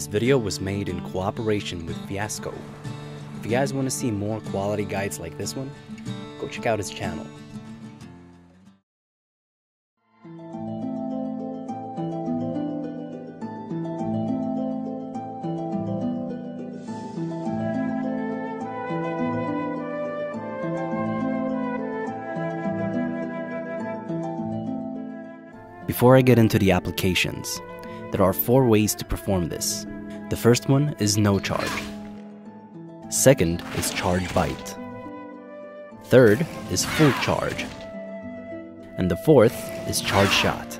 This video was made in cooperation with Fyazko. If you guys want to see more quality guides like this one, go check out his channel. Before I get into the applications, there are four ways to perform this. The first one is no charge. Second is charge bite. Third is full charge. And the fourth is charge shot.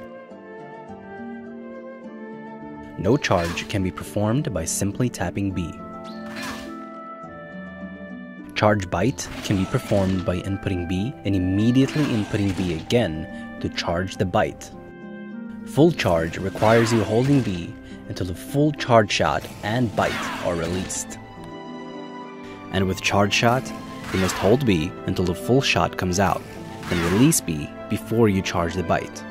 No charge can be performed by simply tapping B. Charge bite can be performed by inputting B and immediately inputting B again to charge the bite. Full charge requires you holding B until the full charge shot and bite are released. And with charge shot, you must hold B until the full shot comes out, then release B before you charge the bite.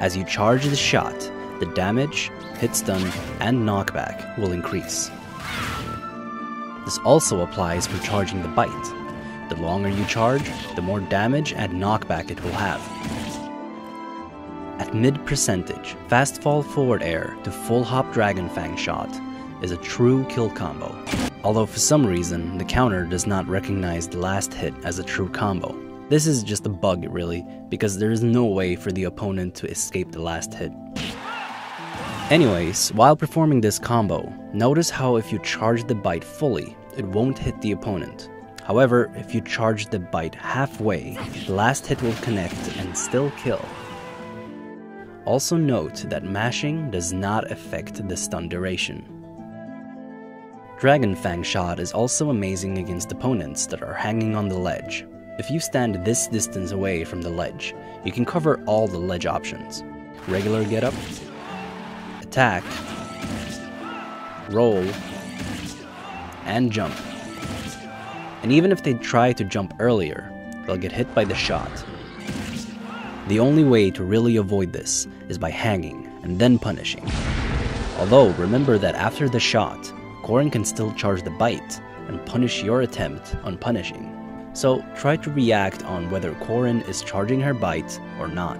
As you charge the shot, the damage, hit stun, and knockback will increase. This also applies for charging the bite, the longer you charge, the more damage and knockback it will have. At mid percentage, fast fall forward air to full hop dragon fang shot is a true kill combo. Although for some reason, the counter does not recognize the last hit as a true combo. This is just a bug really, because there is no way for the opponent to escape the last hit. Anyways, while performing this combo, notice how if you charge the bite fully, it won't hit the opponent. However, if you charge the bite halfway, the last hit will connect and still kill. Also note that mashing does not affect the stun duration. Dragon Fang Shot is also amazing against opponents that are hanging on the ledge. If you stand this distance away from the ledge, you can cover all the ledge options. Regular get up, attack, roll, and jump. And even if they try to jump earlier, they'll get hit by the shot. The only way to really avoid this is by hanging and then punishing. Although, remember that after the shot, Corrin can still charge the bite and punish your attempt on punishing. So try to react on whether Corrin is charging her bite or not.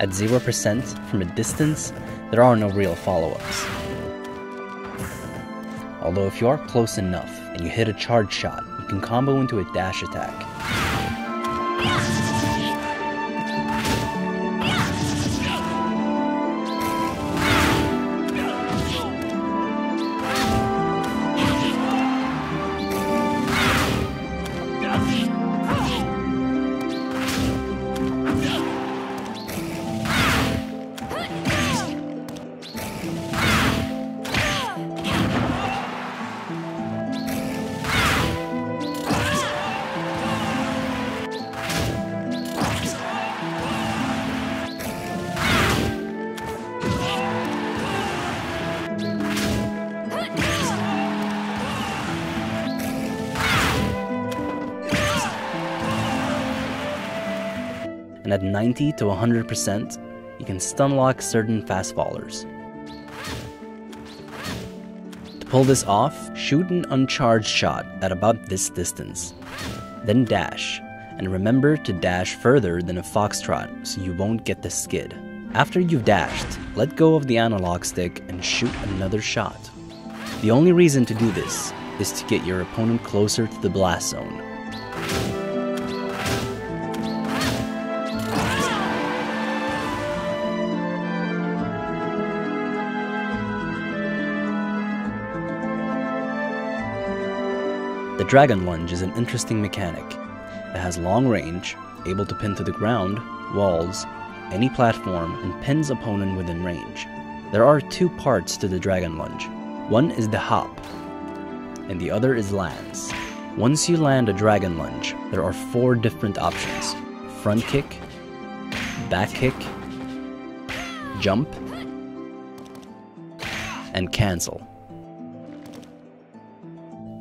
At 0% from a distance, there are no real follow-ups. Although if you are close enough and you hit a charge shot, you can combo into a dash attack. And at 90 to 100%, you can stun lock certain fast fallers. To pull this off, shoot an uncharged shot at about this distance. Then dash, and remember to dash further than a foxtrot so you won't get the skid. After you've dashed, let go of the analog stick and shoot another shot. The only reason to do this is to get your opponent closer to the blast zone. The Dragon Lunge is an interesting mechanic. It has long range, able to pin to the ground, walls, any platform, and pins opponent within range. There are two parts to the Dragon Lunge. One is the hop, and the other is lands. Once you land a Dragon Lunge, there are four different options. Front kick, back kick, jump, and cancel.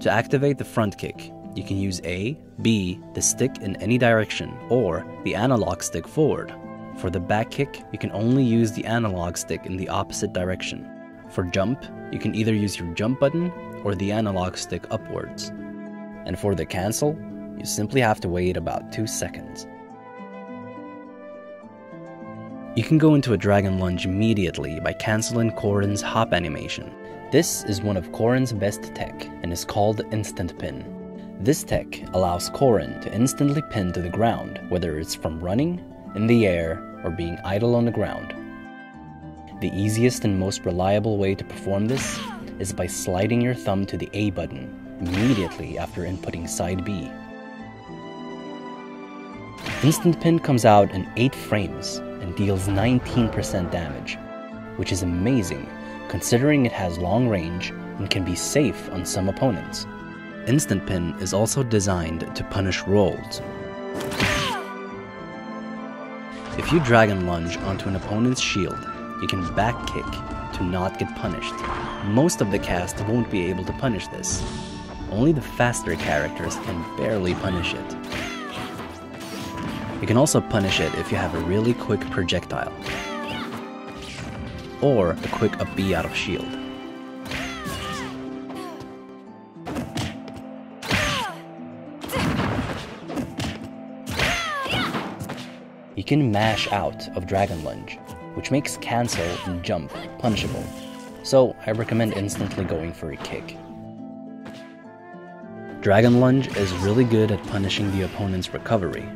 To activate the front kick, you can use A, B, the stick in any direction, or the analog stick forward. For the back kick, you can only use the analog stick in the opposite direction. For jump, you can either use your jump button or the analog stick upwards. And for the cancel, you simply have to wait about 2 seconds. You can go into a Dragon Lunge immediately by canceling Corrin's hop animation. This is one of Corrin's best tech and is called Instant Pin. This tech allows Corrin to instantly pin to the ground, whether it's from running, in the air, or being idle on the ground. The easiest and most reliable way to perform this is by sliding your thumb to the A button immediately after inputting side B. Instant Pin comes out in 8 frames and deals 19% damage, which is amazing considering it has long range and can be safe on some opponents. Instant Pin is also designed to punish rolls. If you Dragon Lunge onto an opponent's shield, you can back kick to not get punished. Most of the cast won't be able to punish this. Only the faster characters can barely punish it. You can also punish it if you have a really quick projectile, or a quick up B out of shield. You can mash out of Dragon Lunge, which makes cancel and jump punishable, so I recommend instantly going for a kick. Dragon Lunge is really good at punishing the opponent's recovery,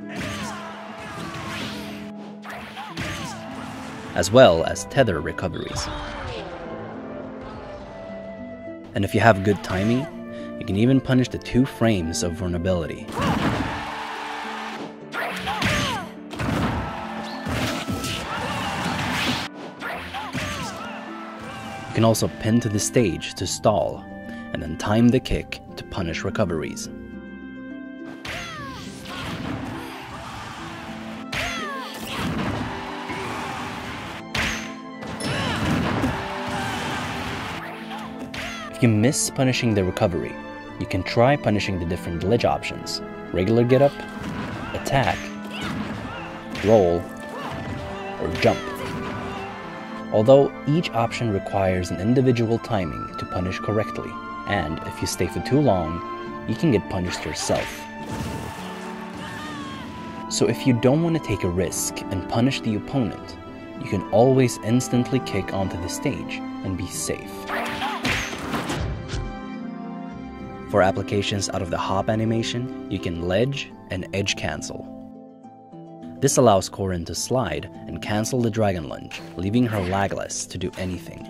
as well as tether recoveries. And if you have good timing, you can even punish the two frames of vulnerability. You can also pin to the stage to stall, and then time the kick to punish recoveries. If you miss punishing the recovery, you can try punishing the different ledge options regular get up, attack, roll, or jump. Although each option requires an individual timing to punish correctly, and if you stay for too long, you can get punished yourself. So if you don't want to take a risk and punish the opponent, you can always instantly kick onto the stage and be safe. For applications out of the hop animation, you can ledge and edge cancel. This allows Corrin to slide and cancel the Dragon Lunge, leaving her lagless to do anything.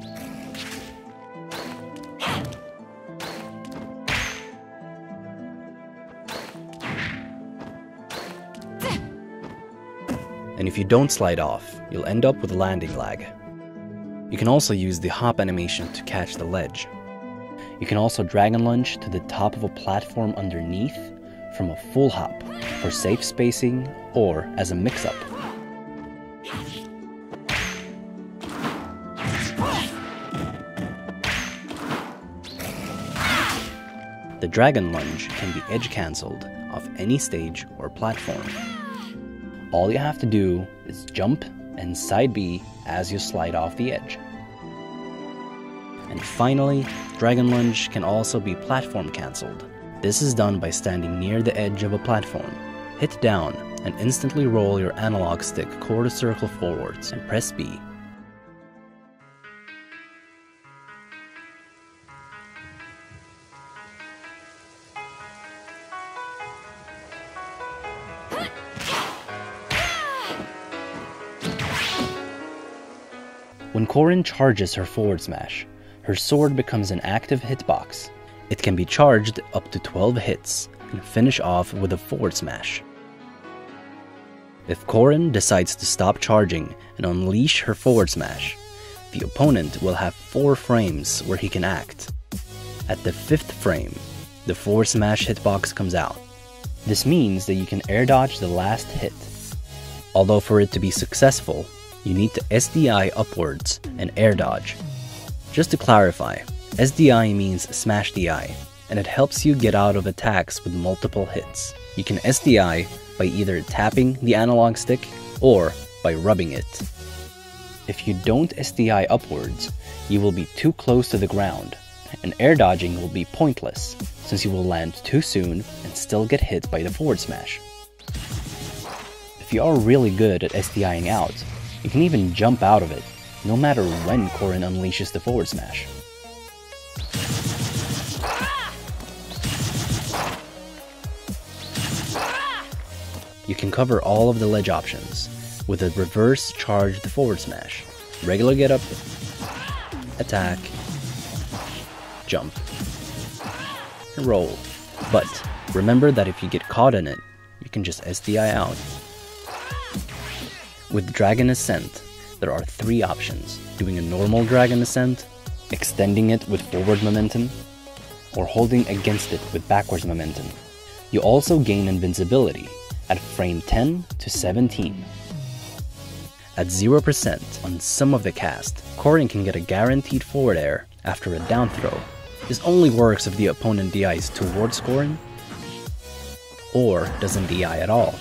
And if you don't slide off, you'll end up with a landing lag. You can also use the hop animation to catch the ledge. You can also Dragon Lunge to the top of a platform underneath from a full hop for safe spacing or as a mix-up. The Dragon Lunge can be edge cancelled off any stage or platform. All you have to do is jump and side B as you slide off the edge. And finally, Dragon Lunge can also be platform cancelled. This is done by standing near the edge of a platform. Hit down and instantly roll your analog stick quarter circle forwards and press B. When Corrin charges her forward smash, her sword becomes an active hitbox. It can be charged up to 12 hits and finish off with a forward smash. If Corrin decides to stop charging and unleash her forward smash, the opponent will have 4 frames where he can act. At the 5th frame, the forward smash hitbox comes out. This means that you can air dodge the last hit. Although for it to be successful, you need to SDI upwards and air dodge. Just to clarify, SDI means smash DI, and it helps you get out of attacks with multiple hits. You can SDI by either tapping the analog stick or by rubbing it. If you don't SDI upwards, you will be too close to the ground, and air dodging will be pointless, since you will land too soon and still get hit by the forward smash. If you are really good at SDIing out, you can even jump out of it, no matter when Corrin unleashes the forward smash. You can cover all of the ledge options with a reverse charged forward smash, regular get up, attack, jump, and roll. But remember that if you get caught in it, you can just SDI out. With Dragon Ascent, there are three options doing a normal Dragon Ascent, extending it with forward momentum, or holding against it with backwards momentum. You also gain invincibility, at frame 10 to 17. At 0% on some of the cast, Corrin can get a guaranteed forward air after a down throw. This only works if the opponent DIs towards Corrin or doesn't DI at all.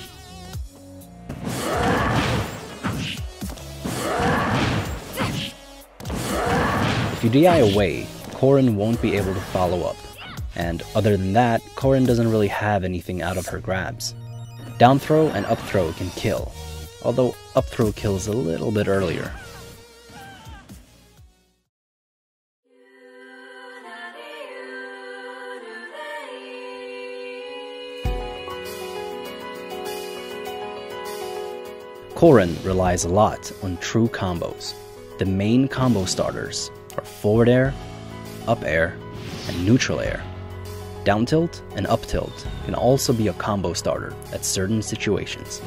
If you DI away, Corrin won't be able to follow up. And other than that, Corrin doesn't really have anything out of her grabs. Down throw and up throw can kill, although up throw kills a little bit earlier. Corrin relies a lot on true combos. The main combo starters are forward air, up air, and neutral air. Down tilt and up tilt can also be a combo starter at certain situations.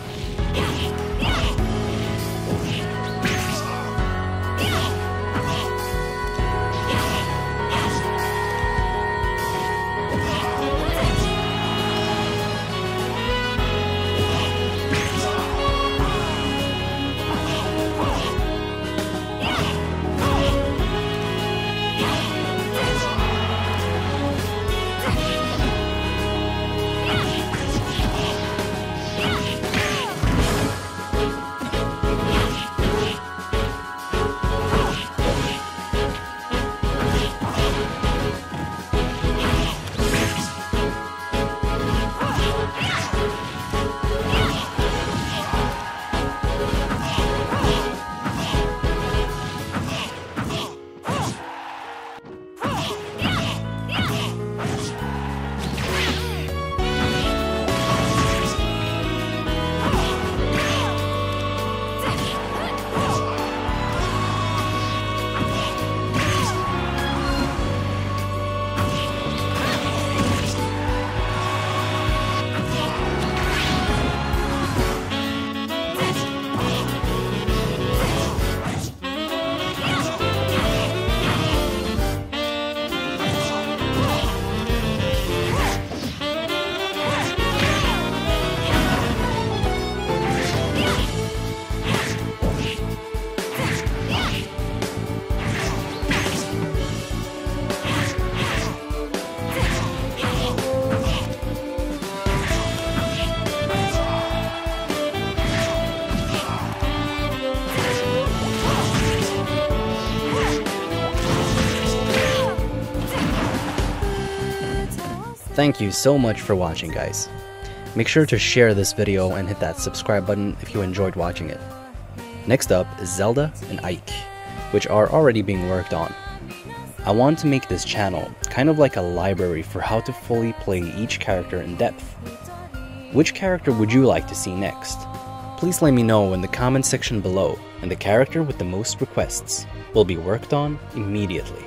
Thank you so much for watching guys. Make sure to share this video and hit that subscribe button if you enjoyed watching it. Next up is Zelda and Ike, which are already being worked on. I want to make this channel kind of like a library for how to fully play each character in depth. Which character would you like to see next? Please let me know in the comment section below, and the character with the most requests will be worked on immediately.